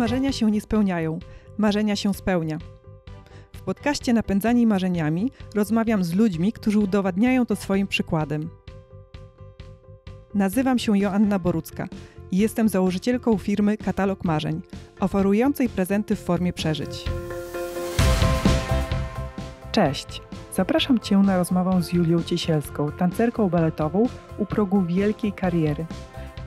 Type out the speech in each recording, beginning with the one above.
Marzenia się nie spełniają, marzenia się spełnia. W podcaście Napędzani Marzeniami rozmawiam z ludźmi, którzy udowadniają to swoim przykładem. Nazywam się Joanna Borucka i jestem założycielką firmy Katalog Marzeń, oferującej prezenty w formie przeżyć. Cześć! Zapraszam Cię na rozmowę z Julią Ciesielską, tancerką baletową u progu wielkiej kariery.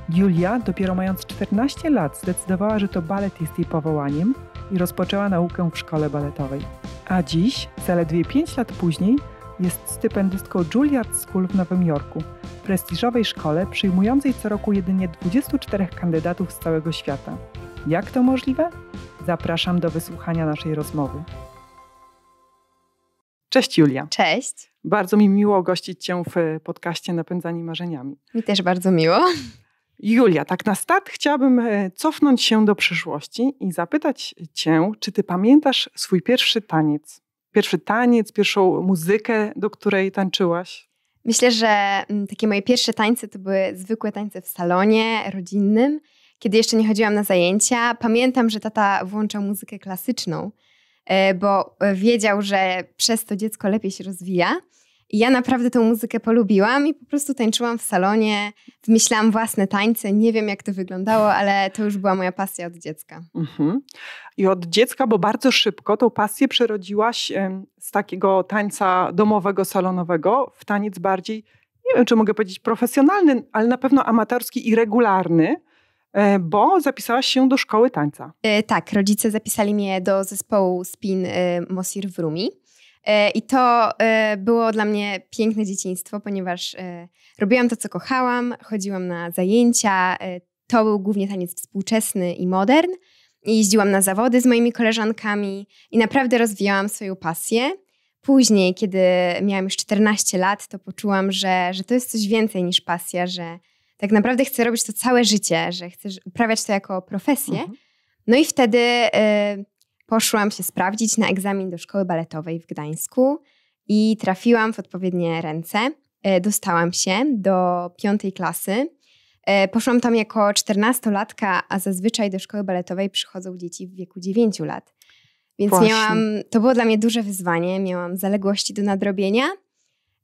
Julia, dopiero mając 14 lat, zdecydowała, że to balet jest jej powołaniem i rozpoczęła naukę w szkole baletowej. A dziś, zaledwie 5 lat później, jest stypendystką Juilliard School w Nowym Jorku, prestiżowej szkole przyjmującej co roku jedynie 24 kandydatów z całego świata. Jak to możliwe? Zapraszam do wysłuchania naszej rozmowy. Cześć Julia. Cześć. Bardzo mi miło gościć Cię w podcaście Napędzani Marzeniami. Mi też bardzo miło. Julia, tak na start chciałabym e, cofnąć się do przyszłości i zapytać Cię, czy Ty pamiętasz swój pierwszy taniec? Pierwszy taniec, pierwszą muzykę, do której tańczyłaś? Myślę, że mm, takie moje pierwsze tańce to były zwykłe tańce w salonie rodzinnym, kiedy jeszcze nie chodziłam na zajęcia. Pamiętam, że tata włączał muzykę klasyczną, e, bo wiedział, że przez to dziecko lepiej się rozwija. I ja naprawdę tę muzykę polubiłam i po prostu tańczyłam w salonie, wymyślałam własne tańce. Nie wiem, jak to wyglądało, ale to już była moja pasja od dziecka. Mhm. I od dziecka, bo bardzo szybko tą pasję przerodziłaś z takiego tańca domowego, salonowego w taniec bardziej, nie wiem, czy mogę powiedzieć profesjonalny, ale na pewno amatorski i regularny e, bo zapisałaś się do szkoły tańca. Yy, tak, rodzice zapisali mnie do zespołu Spin yy, Mosir w Rumi. E, I to e, było dla mnie piękne dzieciństwo, ponieważ e, robiłam to, co kochałam, chodziłam na zajęcia. To był głównie taniec współczesny i modern. Jeździłam na zawody z moimi koleżankami i naprawdę rozwijałam swoją pasję. Później, kiedy miałam już 14 lat, to poczułam, że, że to jest coś więcej niż pasja, że tak naprawdę chcę robić to całe życie, że chcę uprawiać to jako profesję. Mhm. No i wtedy poszłam się sprawdzić na egzamin do szkoły baletowej w Gdańsku i trafiłam w odpowiednie ręce. E, dostałam się do piątej klasy. E, poszłam tam jako czternastolatka, a zazwyczaj do szkoły baletowej przychodzą dzieci w wieku 9 lat. Więc Właśnie. miałam, to było dla mnie duże wyzwanie, miałam zaległości do nadrobienia,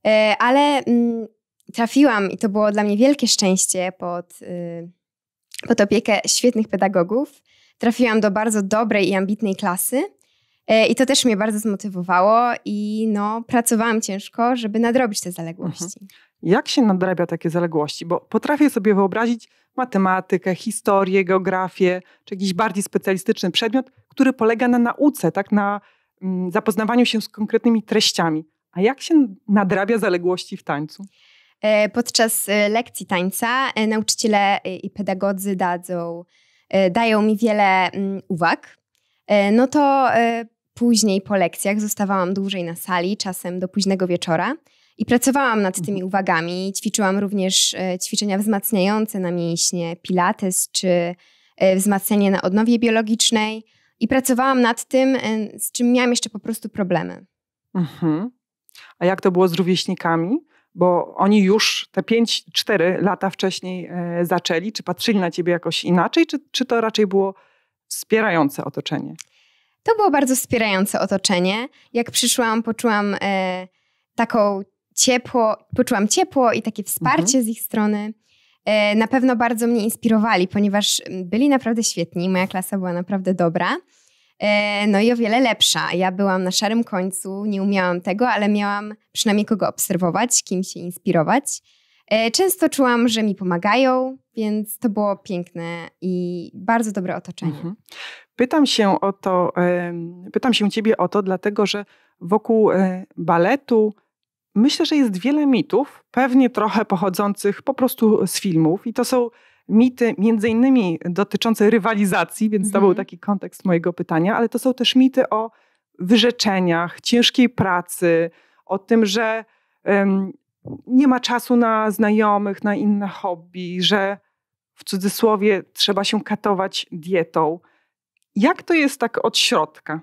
e, ale mm, trafiłam i to było dla mnie wielkie szczęście pod, y, pod opiekę świetnych pedagogów, trafiłam do bardzo dobrej i ambitnej klasy. E, I to też mnie bardzo zmotywowało i no, pracowałam ciężko, żeby nadrobić te zaległości. Mhm. Jak się nadrabia takie zaległości? Bo potrafię sobie wyobrazić matematykę, historię, geografię, czy jakiś bardziej specjalistyczny przedmiot, który polega na nauce, tak, na mm, zapoznawaniu się z konkretnymi treściami. A jak się nadrabia zaległości w tańcu? E, podczas e, lekcji tańca nauczyciele i pedagodzy dadzą dają mi wiele mm, uwag, e, no to e, później po lekcjach zostawałam dłużej na sali, czasem do późnego wieczora. I pracowałam nad tymi mhm. uwagami. Ćwiczyłam również ćwiczenia wzmacniające na mięśnie, pilates czy wzmacnianie na odnowie biologicznej. I pracowałam nad tym, z czym miałam jeszcze po prostu problemy. Mhm. A jak to było z rówieśnikami? Bo oni już te 5-4 lata wcześniej e, zaczęli? Czy patrzyli na ciebie jakoś inaczej, czy, czy to raczej było wspierające otoczenie? To było bardzo wspierające otoczenie. Jak przyszłam, poczułam e, taką ciepło, poczułam ciepło i takie wsparcie mhm. z ich strony. E, na pewno bardzo mnie inspirowali, ponieważ byli naprawdę świetni. Moja klasa była naprawdę dobra. E, no i o wiele lepsza. Ja byłam na szarym końcu, nie umiałam tego, ale miałam przynajmniej kogo obserwować, kim się inspirować. E, często czułam, że mi pomagają, więc to było piękne i bardzo dobre otoczenie. Mhm. Pytam się o to, pytam się ciebie o to, dlatego że wokół e, baletu myślę, że jest wiele mitów, pewnie trochę pochodzących po prostu z filmów i to są mity między innymi dotyczące rywalizacji, więc to był mhm. taki kontekst mojego pytania, ale to są też mity o wyrzeczeniach, ciężkiej pracy, o tym, że um, nie ma czasu na znajomych, na inne hobby, że w cudzysłowie trzeba się katować dietą. Jak to jest tak od środka?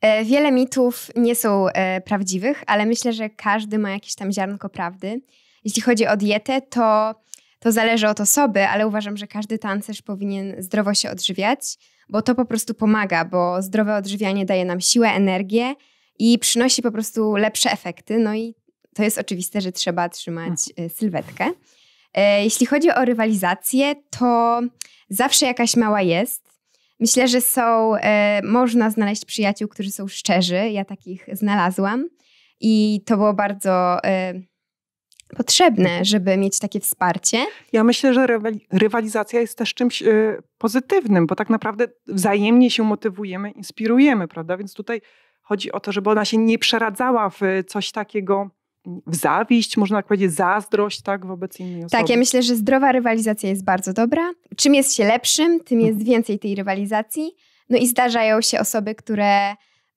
E, wiele mitów nie są e, prawdziwych, ale myślę, że każdy ma jakieś tam ziarnko prawdy. Jeśli chodzi o dietę, to to zależy od osoby, ale uważam, że każdy tancerz powinien zdrowo się odżywiać, bo to po prostu pomaga, bo zdrowe odżywianie daje nam siłę, energię i przynosi po prostu lepsze efekty. No i to jest oczywiste, że trzeba trzymać hmm. sylwetkę. E, jeśli chodzi o rywalizację, to zawsze jakaś mała jest. Myślę, że są, e, można znaleźć przyjaciół, którzy są szczerzy. Ja takich znalazłam i to było bardzo e, potrzebne, żeby mieć takie wsparcie. Ja myślę, że rywalizacja jest też czymś e, pozytywnym, bo tak naprawdę wzajemnie się motywujemy, inspirujemy, prawda? Więc tutaj chodzi o to, żeby ona się nie przeradzała w coś takiego w zawiść, można tak powiedzieć, zazdrość tak, wobec innej osoby. Tak, ja myślę, że zdrowa rywalizacja jest bardzo dobra. Czym jest się lepszym, tym jest mhm. więcej tej rywalizacji. No i zdarzają się osoby, które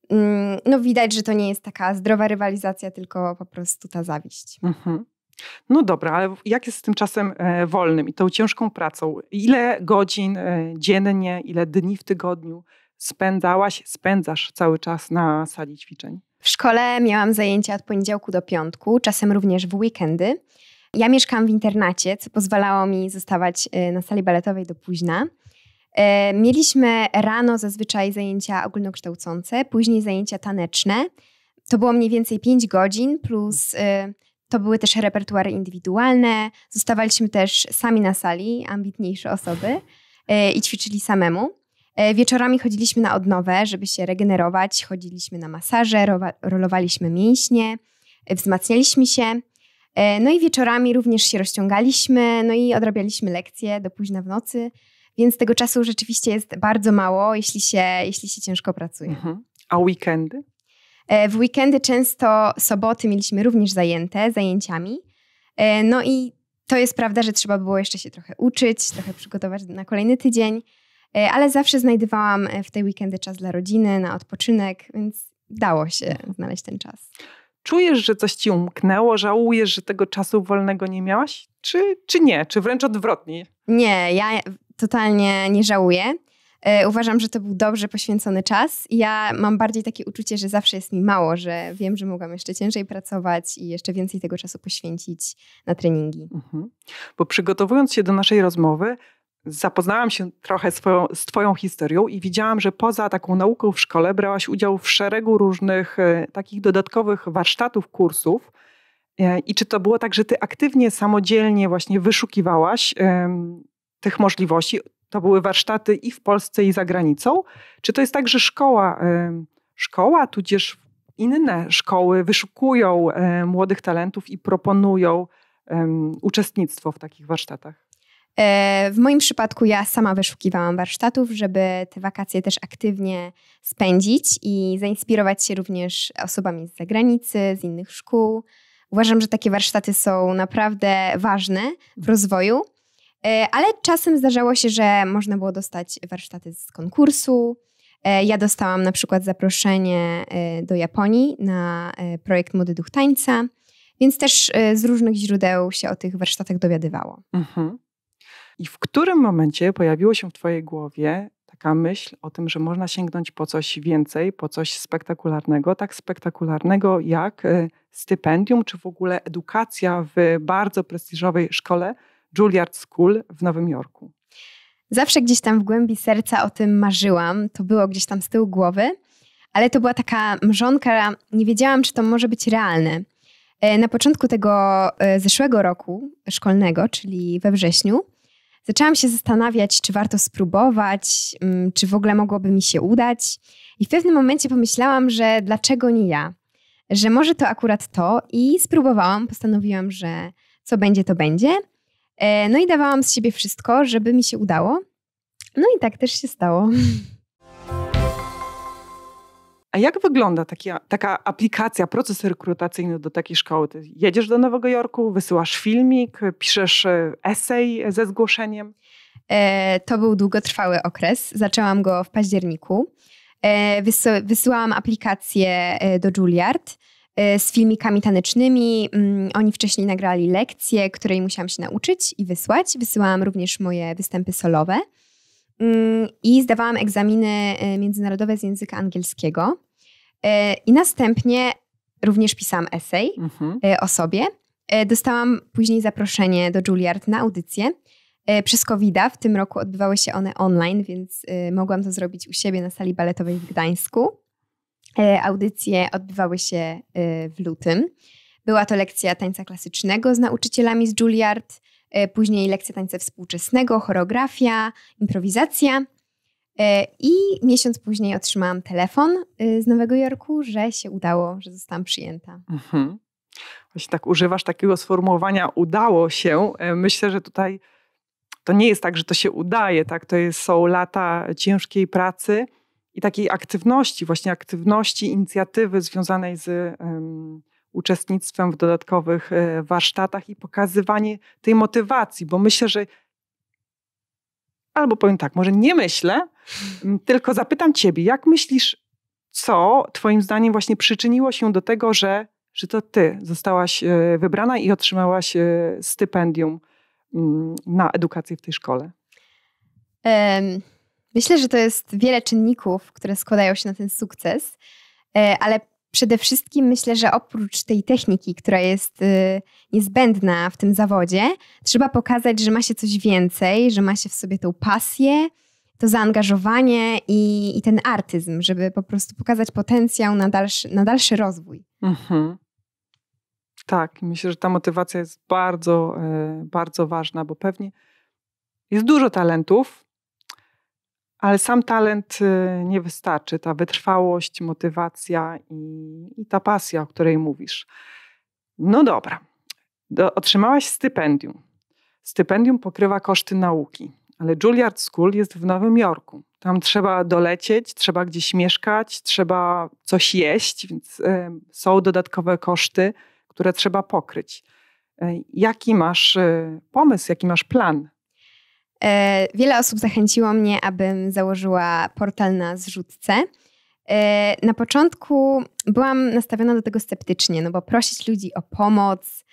mm, no widać, że to nie jest taka zdrowa rywalizacja, tylko po prostu ta zawiść. Mhm. No dobra, ale jak jest z tym czasem e, wolnym i tą ciężką pracą? Ile godzin e, dziennie, ile dni w tygodniu spędzałaś, spędzasz cały czas na sali ćwiczeń? W szkole miałam zajęcia od poniedziałku do piątku, czasem również w weekendy. Ja mieszkam w internacie, co pozwalało mi zostawać y, na sali baletowej do późna. Mieliśmy rano zazwyczaj zajęcia ogólnokształcące, później zajęcia taneczne. To było mniej więcej 5 godzin, plus to były też repertuary indywidualne. Zostawaliśmy też sami na sali, ambitniejsze osoby i ćwiczyli samemu. E, wieczorami chodziliśmy na odnowę, żeby się regenerować. Chodziliśmy na masaże, rolowaliśmy mięśnie, e, wzmacnialiśmy się. E, no i wieczorami również się rozciągaliśmy, no i odrabialiśmy lekcje do późna w nocy, więc tego czasu rzeczywiście jest bardzo mało, jeśli się, jeśli się ciężko pracuje. Mhm. A weekendy? W weekendy często soboty mieliśmy również zajęte zajęciami. No i to jest prawda, że trzeba było jeszcze się trochę uczyć, trochę przygotować na kolejny tydzień. E, ale zawsze znajdowałam e, w tej weekendy czas dla rodziny, na odpoczynek, więc dało się znaleźć ten czas. Czujesz, że coś ci umknęło? Żałujesz, że tego czasu wolnego nie miałaś? Czy, czy nie? Czy wręcz odwrotnie? Nie, ja totalnie nie żałuję. E, uważam, że to był dobrze poświęcony czas. Ja mam bardziej takie uczucie, że zawsze jest mi mało, że wiem, że mogłam jeszcze ciężej pracować i jeszcze więcej tego czasu poświęcić na treningi. Mhm. Bo przygotowując się do naszej rozmowy, zapoznałam się trochę swoją, z Twoją historią i widziałam, że poza taką nauką w szkole brałaś udział w szeregu różnych e, takich dodatkowych warsztatów, kursów. E, I czy to było tak, że Ty aktywnie, samodzielnie właśnie wyszukiwałaś tych możliwości? To były warsztaty i w Polsce, i za granicą? Czy to jest tak, że szkoła, szkoła tudzież inne szkoły wyszukują e, młodych talentów i proponują uczestnictwo w takich warsztatach? E, w moim przypadku ja sama wyszukiwałam warsztatów, żeby te wakacje też aktywnie spędzić i zainspirować się również osobami z zagranicy, z innych szkół. Uważam, że takie warsztaty są naprawdę ważne w rozwoju, ale czasem zdarzało się, że można było dostać warsztaty z konkursu. E, ja dostałam na przykład zaproszenie do Japonii na projekt Młody Duch Tańca, więc też z różnych źródeł się o tych warsztatach dowiadywało. Mhm. I w którym momencie pojawiło się w Twojej głowie taka myśl o tym, że można sięgnąć po coś więcej, po coś spektakularnego, tak spektakularnego jak e, stypendium, czy w ogóle edukacja w bardzo prestiżowej szkole Juilliard School w Nowym Jorku? Zawsze gdzieś tam w głębi serca o tym marzyłam. To było gdzieś tam z tyłu głowy, ale to była taka mrzonka, nie wiedziałam, czy to może być realne. E, na początku tego e, zeszłego roku szkolnego, czyli we wrześniu, zaczęłam się zastanawiać, czy warto spróbować, mm, czy w ogóle mogłoby mi się udać. I w pewnym momencie pomyślałam, że dlaczego nie ja? Że może to akurat to i spróbowałam, postanowiłam, że co będzie, to będzie. E, no i dawałam z siebie wszystko, żeby mi się udało. No i tak też się stało. A jak wygląda taki, taka aplikacja, proces rekrutacyjny do takiej szkoły? Ty jedziesz do Nowego Jorku, wysyłasz filmik, piszesz e, esej ze zgłoszeniem? E, to był długotrwały okres. Zaczęłam go w październiku. E, wysyłałam aplikację do Juilliard z filmikami tanecznymi. Mm, oni wcześniej nagrali lekcję, której musiałam się nauczyć i wysłać. Wysyłałam również moje występy solowe. Mm, i zdawałam egzaminy e, międzynarodowe z języka angielskiego. E, I następnie również pisałam esej mhm. E, o sobie. dostałam później zaproszenie do Juilliard na audycję. Przez covid w tym roku odbywały się one online, więc mogłam to zrobić u siebie na sali baletowej w Gdańsku. Audycje odbywały się w lutym. Była to lekcja tańca klasycznego z nauczycielami z Juilliard, e, później lekcja tańca współczesnego, choreografia, improwizacja. E, I miesiąc później otrzymałam telefon e, z Nowego Jorku, że się udało, że zostałam przyjęta. Mhm. Właśnie tak używasz takiego sformułowania udało się. Myślę, że tutaj to nie jest tak, że to się udaje, tak? To jest, są lata ciężkiej pracy i takiej aktywności, właśnie aktywności, inicjatywy związanej z uczestnictwem w dodatkowych e, warsztatach i pokazywanie tej motywacji, bo myślę, że albo powiem tak, może nie myślę, tylko zapytam ciebie, jak myślisz, co twoim zdaniem właśnie przyczyniło się do tego, że, że to ty zostałaś e, wybrana i otrzymałaś e, stypendium na edukację w tej szkole? Myślę, że to jest wiele czynników, które składają się na ten sukces, ale przede wszystkim myślę, że oprócz tej techniki, która jest y, niezbędna w tym zawodzie, trzeba pokazać, że ma się coś więcej, że ma się w sobie tą pasję, to zaangażowanie i, i ten artyzm, żeby po prostu pokazać potencjał na dalszy, na dalszy rozwój. Mhm. Tak, myślę, że ta motywacja jest bardzo, y, bardzo ważna, bo pewnie jest dużo talentów, ale sam talent y, nie wystarczy, ta wytrwałość, motywacja i, i ta pasja, o której mówisz. No dobra, Do, otrzymałaś stypendium. Stypendium pokrywa koszty nauki, ale Juilliard School jest w Nowym Jorku. Tam trzeba dolecieć, trzeba gdzieś mieszkać, trzeba coś jeść, więc y, są dodatkowe koszty, które trzeba pokryć. Y, jaki masz pomysł, jaki masz plan wiele osób zachęciło mnie, abym założyła portal na zrzutce. E, na początku byłam nastawiona do tego sceptycznie, no bo prosić ludzi o pomoc,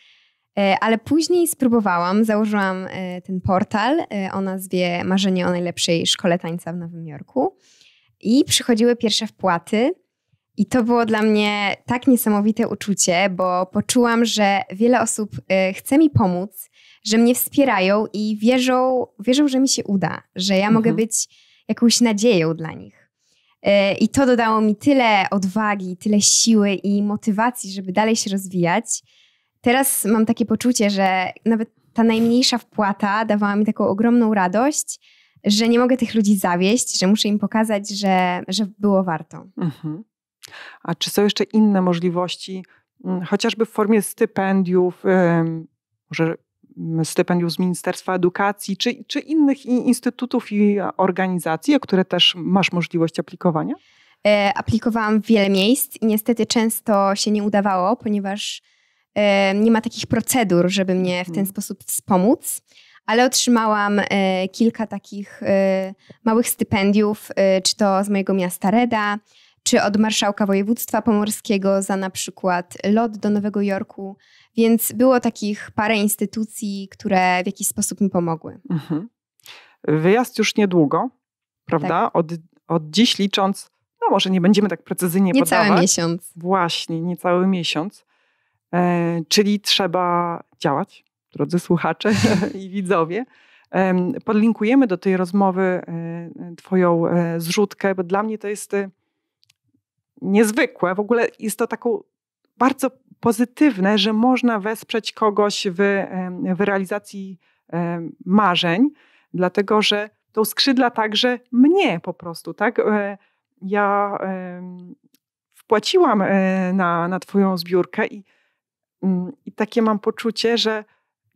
e, ale później spróbowałam, założyłam ten portal o nazwie Marzenie o najlepszej szkole tańca w Nowym Jorku i przychodziły pierwsze wpłaty. I to było dla mnie tak niesamowite uczucie, bo poczułam, że wiele osób chce mi pomóc, że mnie wspierają i wierzą, wierzą, że mi się uda, że ja mhm. mogę być jakąś nadzieją dla nich. E, I to dodało mi tyle odwagi, tyle siły i motywacji, żeby dalej się rozwijać. Teraz mam takie poczucie, że nawet ta najmniejsza wpłata dawała mi taką ogromną radość, że nie mogę tych ludzi zawieść, że muszę im pokazać, że, że było warto. Mhm. A czy są jeszcze inne możliwości, mm, chociażby w formie stypendiów, może stypendium z Ministerstwa Edukacji, czy, czy innych instytutów i organizacji, o które też masz możliwość aplikowania? E, aplikowałam w wiele miejsc i niestety często się nie udawało, ponieważ e, nie ma takich procedur, żeby mnie w ten mhm. sposób wspomóc. Ale otrzymałam e, kilka takich małych stypendiów, czy to z mojego miasta Reda, czy od marszałka województwa pomorskiego za na przykład lot do Nowego Jorku. Więc było takich parę instytucji, które w jakiś sposób mi pomogły. Mhm. Wyjazd już niedługo, prawda? Tak. Od, od dziś licząc, no może nie będziemy tak precyzyjnie Niecały podawać. miesiąc. Właśnie, niecały miesiąc. E, czyli trzeba działać, drodzy słuchacze i widzowie. E, podlinkujemy do tej rozmowy e, Twoją e, zrzutkę, bo dla mnie to jest e, niezwykłe. W ogóle jest to taką bardzo pozytywne, że można wesprzeć kogoś w, w realizacji marzeń, dlatego że to skrzydla także mnie po prostu, tak? E, ja wpłaciłam e, na, na Twoją zbiórkę i, mm, i takie mam poczucie, że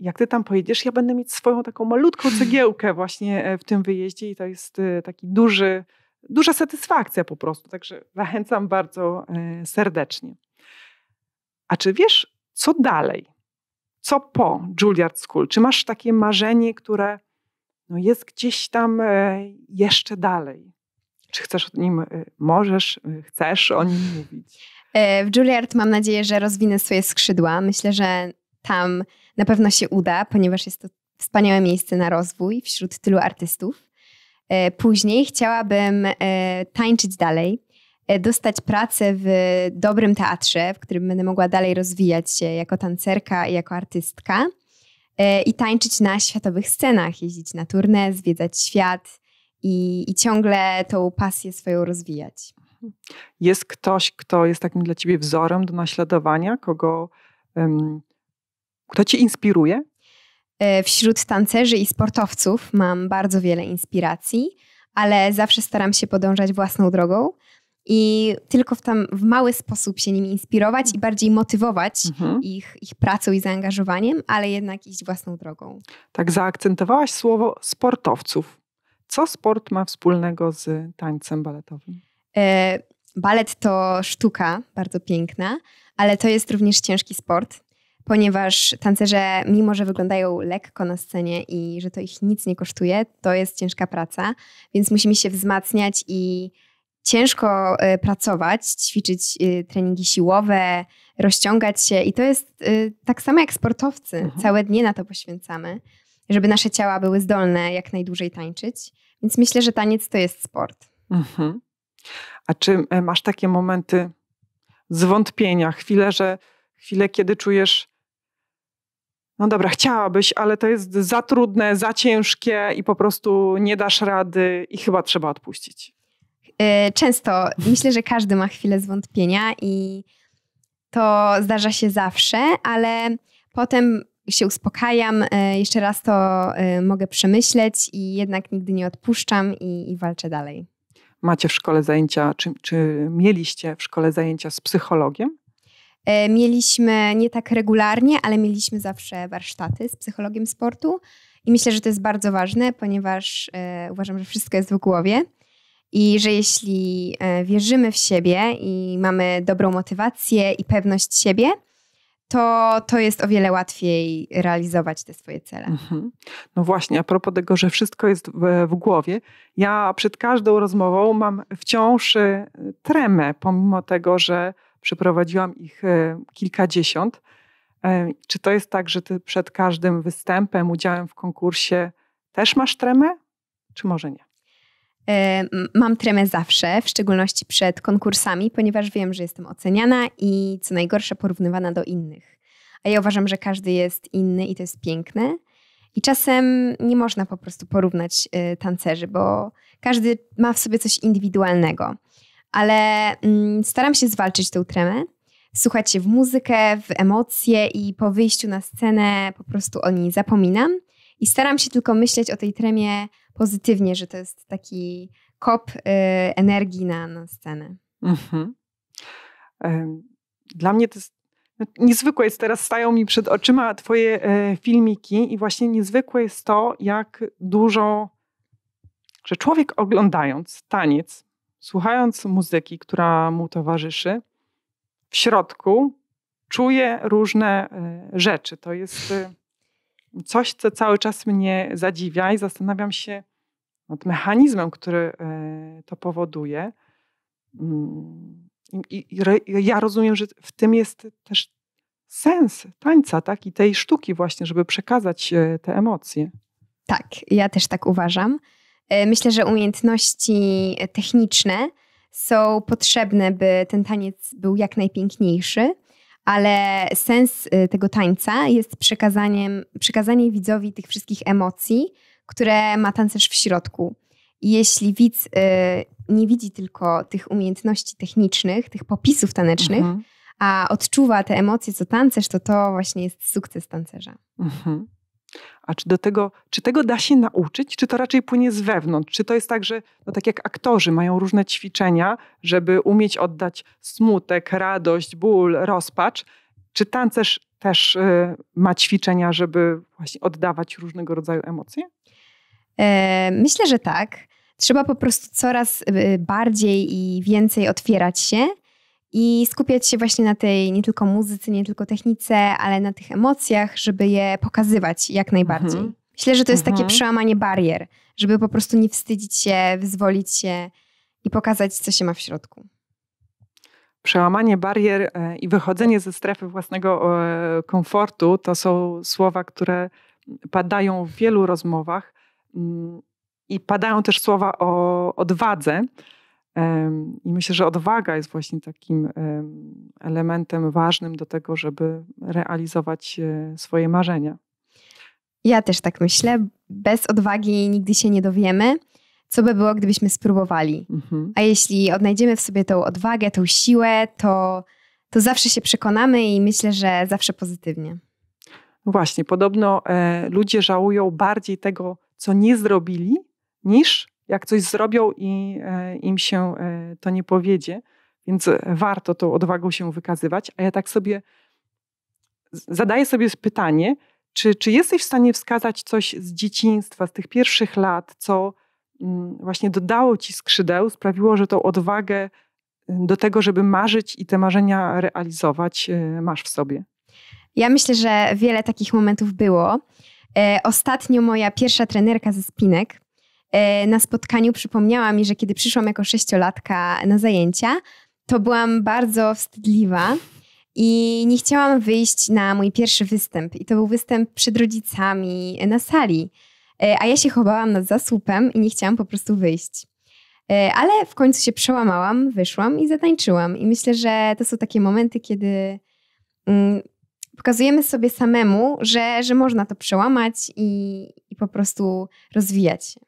jak Ty tam pojedziesz, ja będę mieć swoją taką malutką cegiełkę właśnie e, w tym wyjeździe i to jest taki duży, duża satysfakcja po prostu. Także zachęcam bardzo serdecznie. A czy wiesz, co dalej? Co po Juilliard School? Czy masz takie marzenie, które no jest gdzieś tam e, jeszcze dalej? Czy chcesz o nim, e, możesz, e, chcesz o nim mówić? W Juilliard mam nadzieję, że rozwinę swoje skrzydła. Myślę, że tam na pewno się uda, ponieważ jest to wspaniałe miejsce na rozwój wśród tylu artystów. Później chciałabym tańczyć dalej, e, dostać pracę w dobrym teatrze, w którym będę mogła dalej rozwijać się jako tancerka i jako artystka e, i tańczyć na światowych scenach, jeździć na turnę, zwiedzać świat i, i ciągle tą pasję swoją rozwijać. Jest ktoś, kto jest takim dla ciebie wzorem do naśladowania, kogo, um, kto cię inspiruje? E, wśród tancerzy i sportowców mam bardzo wiele inspiracji, ale zawsze staram się podążać własną drogą i tylko w, tam, w mały sposób się nimi inspirować i bardziej motywować mhm. ich, ich pracą i zaangażowaniem, ale jednak iść własną drogą. Tak, zaakcentowałaś słowo sportowców. Co sport ma wspólnego z tańcem baletowym? E, balet to sztuka bardzo piękna, ale to jest również ciężki sport ponieważ tancerze, mimo że wyglądają lekko na scenie i że to ich nic nie kosztuje, to jest ciężka praca, więc musimy się wzmacniać i ciężko e, pracować, ćwiczyć e, treningi siłowe, rozciągać się i to jest e, tak samo jak sportowcy. Mhm. Całe dnie na to poświęcamy, żeby nasze ciała były zdolne jak najdłużej tańczyć. Więc myślę, że taniec to jest sport. Mhm. A czy masz takie momenty zwątpienia, chwilę, że chwilę, kiedy czujesz, no dobra, chciałabyś, ale to jest za trudne, za ciężkie i po prostu nie dasz rady i chyba trzeba odpuścić. E, często. Myślę, że każdy ma chwilę zwątpienia i to zdarza się zawsze, ale potem się uspokajam, e, jeszcze raz to e, mogę przemyśleć i jednak nigdy nie odpuszczam i, i walczę dalej. Macie w szkole zajęcia, czy, czy mieliście w szkole zajęcia z psychologiem? E, mieliśmy nie tak regularnie, ale mieliśmy zawsze warsztaty z psychologiem sportu i myślę, że to jest bardzo ważne, ponieważ e, uważam, że wszystko jest w głowie i że jeśli e, wierzymy w siebie i mamy dobrą motywację i pewność siebie, to, to jest o wiele łatwiej realizować te swoje cele. Mhm. No właśnie, a propos tego, że wszystko jest w, w, głowie, ja przed każdą rozmową mam wciąż tremę, pomimo tego, że przeprowadziłam ich e, kilkadziesiąt. E, czy to jest tak, że ty przed każdym występem, udziałem w konkursie też masz tremę, czy może nie? E, mam tremę zawsze, w szczególności przed konkursami, ponieważ wiem, że jestem oceniana i co najgorsze porównywana do innych. A ja uważam, że każdy jest inny i to jest piękne. I czasem nie można po prostu porównać tancerzy, bo każdy ma w sobie coś indywidualnego ale mm, staram się zwalczyć tę tremę, słuchać się w muzykę, w emocje i po wyjściu na scenę po prostu o niej zapominam i staram się tylko myśleć o tej tremie pozytywnie, że to jest taki kop y, energii na, na scenę. Mhm. Dla mnie to jest no, niezwykłe jest, teraz stają mi przed oczyma twoje e, filmiki i właśnie niezwykłe jest to, jak dużo, że człowiek oglądając taniec, słuchając muzyki, która mu towarzyszy, w środku czuje różne e, rzeczy. To jest e, coś, co cały czas mnie zadziwia i zastanawiam się nad mechanizmem, który e, to powoduje. Mm, I, ja rozumiem, że w tym jest też sens tańca, tak? I tej sztuki właśnie, żeby przekazać te emocje. Tak, ja też tak uważam. E, myślę, że umiejętności techniczne są potrzebne, by ten taniec był jak najpiękniejszy, ale sens e, tego tańca jest przekazaniem, przekazanie widzowi tych wszystkich emocji, które ma tancerz w środku. Jeśli widz e, nie widzi tylko tych umiejętności technicznych, tych popisów tanecznych, mhm. a odczuwa te emocje, co tancerz, to to właśnie jest sukces tancerza. Mhm. A czy do tego, czy tego da się nauczyć, czy to raczej płynie z wewnątrz? Czy to jest tak, że no tak jak aktorzy mają różne ćwiczenia, żeby umieć oddać smutek, radość, ból, rozpacz, czy tancerz też y, ma ćwiczenia, żeby właśnie oddawać różnego rodzaju emocje? E, myślę, że tak. Trzeba po prostu coraz y, bardziej i więcej otwierać się i skupiać się właśnie na tej nie tylko muzyce, nie tylko technice, ale na tych emocjach, żeby je pokazywać jak najbardziej. Mhm. Myślę, że to jest mhm. takie przełamanie barier, żeby po prostu nie wstydzić się, wyzwolić się i pokazać, co się ma w środku. Przełamanie barier e, i wychodzenie ze strefy własnego e, komfortu to są słowa, które padają w wielu rozmowach mm, i padają też słowa o odwadze. I myślę, że odwaga jest właśnie takim elementem ważnym do tego, żeby realizować e, swoje marzenia. Ja też tak myślę. Bez odwagi nigdy się nie dowiemy, co by było, gdybyśmy spróbowali. Mhm. A jeśli odnajdziemy w sobie tą odwagę, tą siłę, to, to zawsze się przekonamy i myślę, że zawsze pozytywnie. Właśnie, podobno e, ludzie żałują bardziej tego, co nie zrobili, niż jak coś zrobią i e, im się e, to nie powiedzie. Więc warto tą odwagą się wykazywać. A ja tak sobie zadaję sobie pytanie, czy, czy jesteś w stanie wskazać coś z dzieciństwa, z tych pierwszych lat, co mm, właśnie dodało ci skrzydeł, sprawiło, że tą odwagę do tego, żeby marzyć i te marzenia realizować, masz w sobie? Ja myślę, że wiele takich momentów było. E, ostatnio moja pierwsza trenerka ze spinek e, na spotkaniu przypomniała mi, że kiedy przyszłam jako sześciolatka na zajęcia, to byłam bardzo wstydliwa i nie chciałam wyjść na mój pierwszy występ. I to był występ przed rodzicami na sali. E, a ja się chowałam nad zasłupem i nie chciałam po prostu wyjść. Ale w końcu się przełamałam, wyszłam i zatańczyłam. I myślę, że to są takie momenty, kiedy mm, pokazujemy sobie samemu, że, że można to przełamać i, i po prostu rozwijać się.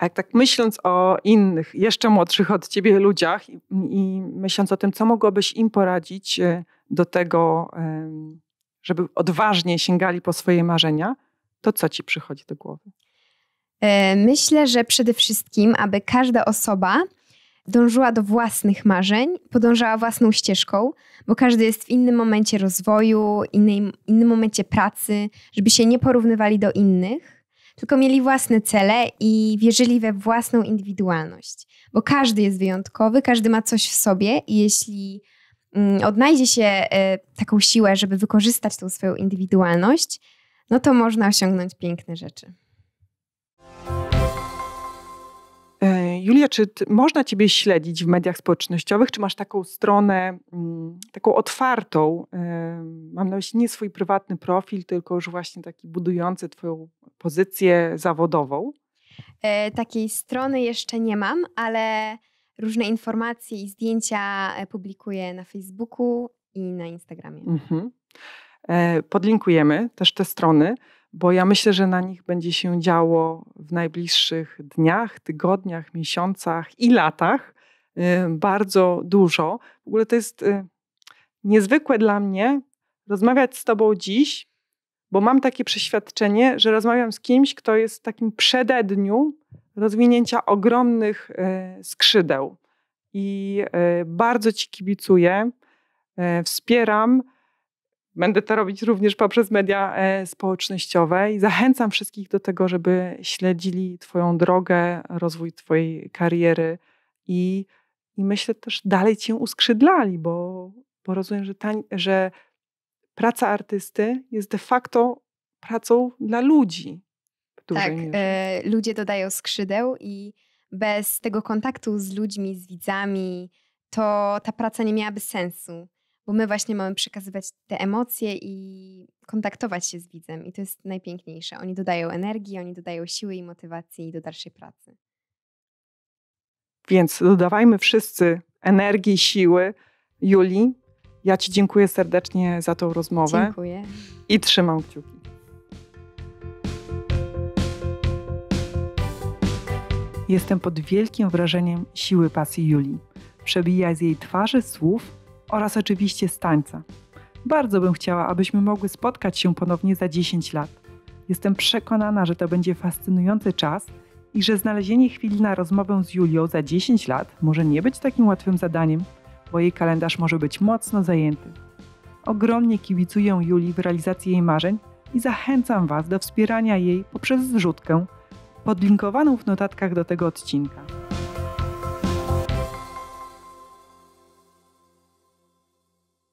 A jak tak myśląc o innych, jeszcze młodszych od ciebie ludziach i, i myśląc o tym, co mogłobyś im poradzić e, do tego, żeby odważnie sięgali po swoje marzenia, to co ci przychodzi do głowy? E, myślę, że przede wszystkim, aby każda osoba dążyła do własnych marzeń, podążała własną ścieżką, bo każdy jest w innym momencie rozwoju, innym, innym momencie pracy, żeby się nie porównywali do innych, tylko mieli własne cele i wierzyli we własną indywidualność. Bo każdy jest wyjątkowy, każdy ma coś w sobie i jeśli mm, odnajdzie się y, taką siłę, żeby wykorzystać tą swoją indywidualność, no to można osiągnąć piękne rzeczy. Julia, czy można Ciebie śledzić w mediach społecznościowych? Czy masz taką stronę, mm, taką otwartą? E, mam na myśli nie swój prywatny profil, tylko już właśnie taki budujący Twoją pozycję zawodową. E, takiej strony jeszcze nie mam, ale różne informacje i zdjęcia publikuję na Facebooku i na Instagramie. Mhm. Podlinkujemy też te strony bo ja myślę, że na nich będzie się działo w najbliższych dniach, tygodniach, miesiącach i latach y, bardzo dużo. W ogóle to jest y, niezwykłe dla mnie rozmawiać z Tobą dziś, bo mam takie przeświadczenie, że rozmawiam z kimś, kto jest w takim przededniu rozwinięcia ogromnych y, skrzydeł. I bardzo Ci kibicuję, wspieram Będę to robić również poprzez media e, społecznościowe i zachęcam wszystkich do tego, żeby śledzili Twoją drogę, rozwój Twojej kariery i, i myślę też dalej Cię uskrzydlali, bo, bo rozumiem, że, ta, że praca artysty jest de facto pracą dla ludzi. tak, e, ludzie dodają skrzydeł i bez tego kontaktu z ludźmi, z widzami, to ta praca nie miałaby sensu bo my właśnie mamy przekazywać te emocje i kontaktować się z widzem. I to jest najpiękniejsze. Oni dodają energii, oni dodają siły i motywacji do dalszej pracy. Więc dodawajmy wszyscy energii, siły. Julii, ja Ci dziękuję serdecznie za tą rozmowę. Dziękuję. I trzymam kciuki. Jestem pod wielkim wrażeniem siły pasji Julii. Przebija z jej twarzy słów oraz oczywiście z tańca. Bardzo bym chciała, abyśmy mogły spotkać się ponownie za 10 lat. Jestem przekonana, że to będzie fascynujący czas i że znalezienie chwili na rozmowę z Julią za 10 lat może nie być takim łatwym zadaniem, bo jej kalendarz może być mocno zajęty. Ogromnie kibicuję Julii w realizacji jej marzeń i zachęcam Was do wspierania jej poprzez zrzutkę podlinkowaną w notatkach do tego odcinka.